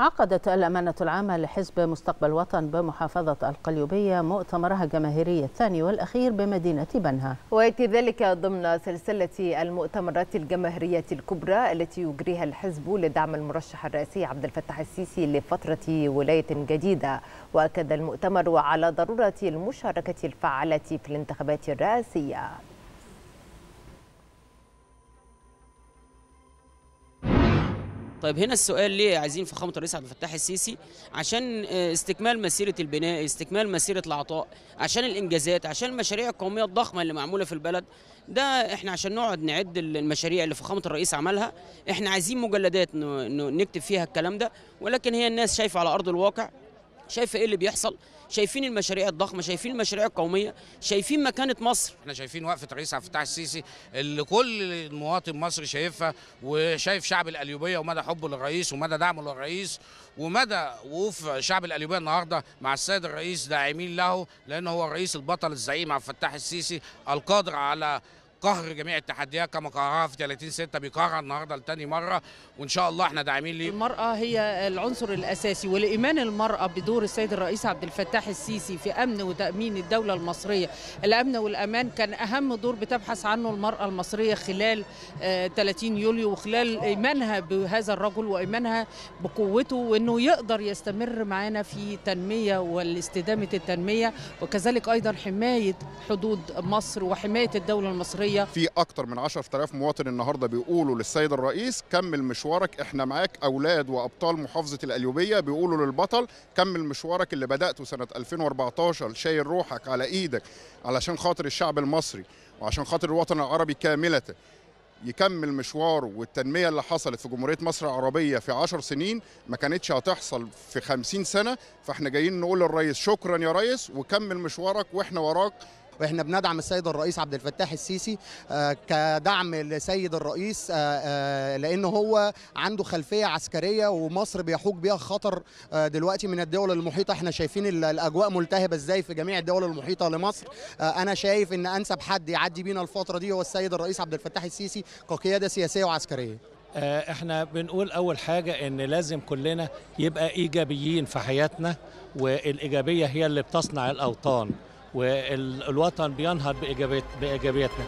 عقدت الأمانة العامة لحزب مستقبل وطن بمحافظة القليوبية مؤتمرها الجماهيري الثاني والأخير بمدينة بنها. ويأتي ذلك ضمن سلسلة المؤتمرات الجماهيرية الكبرى التي يجريها الحزب لدعم المرشح الرئاسي عبد الفتاح السيسي لفترة ولاية جديدة. وأكد المؤتمر على ضرورة المشاركة الفعالة في الانتخابات الرئاسية. طيب هنا السؤال ليه عايزين فخامة الرئيس عبد الفتاح السيسي؟ عشان استكمال مسيرة البناء استكمال مسيرة العطاء عشان الإنجازات عشان المشاريع القومية الضخمة اللي معمولة في البلد. ده إحنا عشان نقعد نعد المشاريع اللي فخامة الرئيس عملها. إحنا عايزين مجلدات نكتب فيها الكلام ده. ولكن هي الناس شايفة على أرض الواقع شايفة إيه اللي بيحصل؟ شايفين المشاريع الضخمة شايفين المشاريع القومية شايفين مكانة مصر. إحنا شايفين وقفة الرئيس عبد الفتاح السيسي اللي كل مواطن مصري شايفها وشايف شعب القليوبيه ومدى حبه للرئيس ومدى دعمه للرئيس ومدى وقوف شعب القليوبيه النهارده مع السيد الرئيس داعمين له لأن هو الرئيس البطل الزعيم عبد الفتاح السيسي القادر على قهر جميع التحديات كما قهرها في 30 6 بيقهرها النهارده لتاني مرة وإن شاء الله إحنا داعمين ليه. المرأة هي العنصر الأساسي ولإيمان المرأة بدور السيد الرئيس عبد الفتاح السيسي في أمن وتأمين الدولة المصرية. الأمن والأمان كان أهم دور بتبحث عنه المرأة المصرية خلال 30 يوليو وخلال إيمانها بهذا الرجل وإيمانها بقوته وإنه يقدر يستمر معانا في تنميه والاستدامة التنمية وكذلك أيضا حماية حدود مصر وحماية الدولة المصرية في أكتر من 10000 مواطن النهارده بيقولوا للسيد الرئيس كمل مشوارك إحنا معاك أولاد وأبطال محافظة القليوبيه بيقولوا للبطل كمل مشوارك اللي بدأته سنة 2014 شايل روحك على إيدك علشان خاطر الشعب المصري وعشان خاطر الوطن العربي كاملة. يكمل مشواره والتنمية اللي حصلت في جمهورية مصر العربية في 10 سنين ما كانتش هتحصل في 50 سنة فإحنا جايين نقول للرئيس شكرا يا ريس وكمل مشوارك وإحنا وراك وإحنا بندعم السيد الرئيس عبد الفتاح السيسي كدعم لسيد الرئيس لأنه هو عنده خلفية عسكرية ومصر بيحوج بيها خطر دلوقتي من الدول المحيطة. إحنا شايفين الأجواء ملتهبة إزاي في جميع الدول المحيطة لمصر. أنا شايف إن أنسب حد يعدي بينا الفترة دي هو السيد الرئيس عبد الفتاح السيسي كقيادة سياسية وعسكرية. إحنا بنقول أول حاجة إن لازم كلنا يبقى إيجابيين في حياتنا والإيجابية هي اللي بتصنع الأوطان. والوطن بينهض بإيجابيتنا.